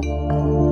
Música